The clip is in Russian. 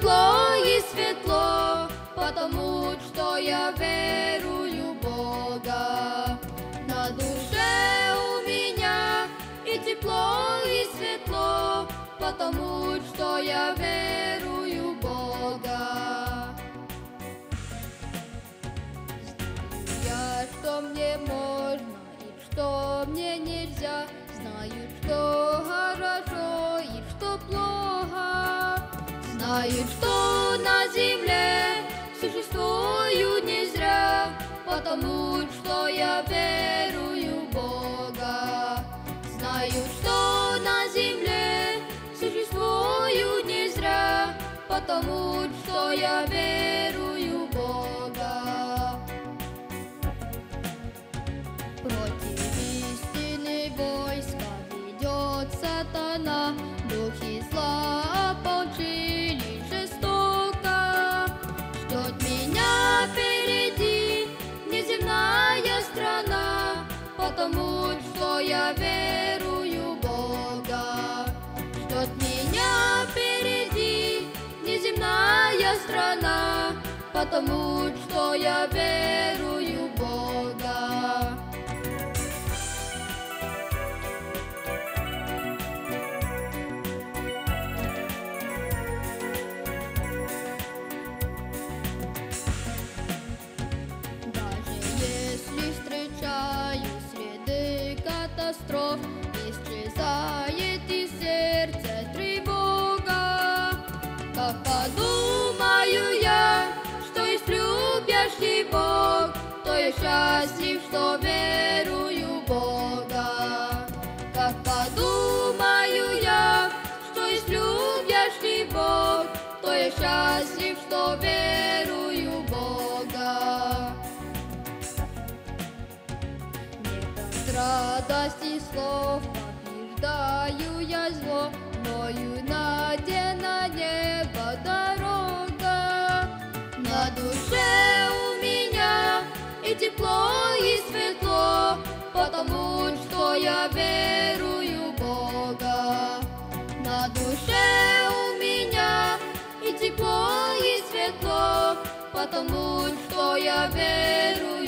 тепло и светло, потому что я верую Бога. На душе у меня и тепло, и светло, потому что я верую в Бога. Я, что мне можно и что мне нельзя, знаю, что хорошо Знаю, что на земле существую не зря, потому что я верую в Бога. Знаю, что на земле существую не зря, потому что я верую Потому что я верую в Бога. Ждет меня впереди неземная страна, Потому что я верую в Бога. Катастроф, исчезает из сердца тревога. Как подумаю я, что есть любящий Бог, то я счастлив, что верую Бога. Как подумаю я, что есть любящий Бог, то я счастлив, радости слов побеждаю я зло, Мною найдена небо дорога. На душе у меня и тепло, и светло, Потому что я верую Бога. На душе у меня и тепло, и светло, Потому что я верую